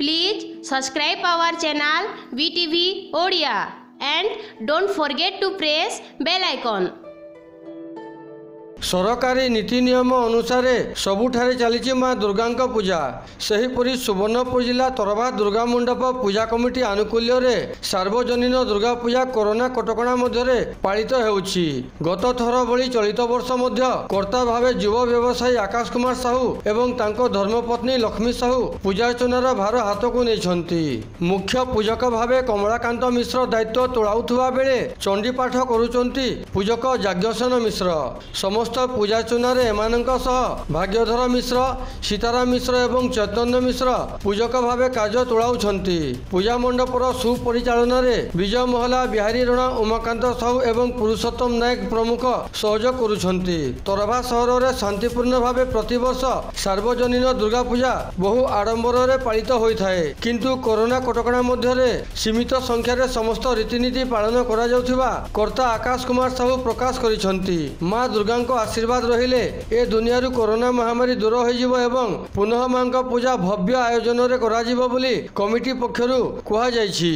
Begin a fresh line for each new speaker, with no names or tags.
Please subscribe our channel VTV Odia and don't forget to press bell icon.
ସରକାରୀ ନୀତି ନିୟମ ଅନୁସାରେ ସବୁଠାରେ ଚାଲିଛି ମା ଦୁର୍ଗାଙ୍କ ପୂଜା ସେହିପରି ସୁବର୍ଣ୍ଣପୁର ଜିଲ୍ଲା ତରଭା ଦୁର୍ଗା ମଣ୍ଡପ ପୂଜା କମିଟି ଆନୁକୂଲ୍ୟରେ ସାର୍ବଜନୀନ ଦୁର୍ଗା ପୂଜା କରୋନା କଟକଣା ମଧ୍ୟରେ ପାଳିତ ହେଉଛି ଗତଥର ଭଳି ଚଳିତ ବର୍ଷ ମଧ୍ୟ କର୍ତ୍ତା ଭାବେ ଯୁବ ବ୍ୟବସାୟୀ ଆକାଶ କୁମାର ସାହୁ ଏବଂ ତାଙ୍କ ଧର୍ମପତ୍ନୀ ଲକ୍ଷ୍ମୀ ସାହୁ ପୂଜାର୍ଚ୍ଚନାର ଭାର ହାତକୁ ନେଇଛନ୍ତି ମୁଖ୍ୟ ପୂଜକ ଭାବେ କମଳାକାନ୍ତ ମିଶ୍ର ଦାୟିତ୍ୱ ତୋଳାଉଥିବା ବେଳେ ଚଣ୍ଡିପାଠ କରୁଛନ୍ତି ପୂଜକ ଯାଜ୍ଞସେନ ମିଶ୍ର ସମସ୍ତ ସମସ୍ତ ପୂଜାର୍ଚ୍ଚନାରେ ଏମାନଙ୍କ ସହ ଭାଗ୍ୟଧର ମିଶ୍ର ସୀତାରାମ ମିଶ୍ର ଏବଂ ଚୈତନ୍ୟ ମିଶ୍ର ପୂଜକ ଭାବେ କାର୍ଯ୍ୟ ତୁଳାଉଛନ୍ତି ପୂଜା ମଣ୍ଡପର ସୁପରିଚାଳନାରେ ବିଜୟ ମହଲା ବିହାରୀ ରଣା ଉମାକାନ୍ତ ସାହୁ ଏବଂ ପୁରୁଷୋତ୍ତମ ନାୟକ ପ୍ରମୁଖ ସହଯୋଗ କରୁଛନ୍ତି ତରଭା ସହରରେ ଶାନ୍ତିପୂର୍ଣ୍ଣ ଭାବେ ପ୍ରତିବର୍ଷ ସାର୍ବଜନୀନ ଦୁର୍ଗାପୂଜା ବହୁ ଆଡମ୍ବରରେ ପାଳିତ ହୋଇଥାଏ କିନ୍ତୁ କରୋନା କଟକଣା ମଧ୍ୟରେ ସୀମିତ ସଂଖ୍ୟାରେ ସମସ୍ତ ରୀତିନୀତି ପାଳନ କରାଯାଉଥିବା କର୍ତ୍ତା ଆକାଶ କୁମାର ସାହୁ ପ୍ରକାଶ କରିଛନ୍ତି ମା ଦୁର୍ଗାଙ୍କ ଆଶୀର୍ବାଦ ରହିଲେ ଏ ଦୁନିଆରୁ କରୋନା ମହାମାରୀ ଦୂର ହୋଇଯିବ ଏବଂ ପୁନଃ ମାଙ୍କ ପୂଜା ଭବ୍ୟ ଆୟୋଜନରେ କରାଯିବ ବୋଲି କମିଟି ପକ୍ଷରୁ କୁହାଯାଇଛି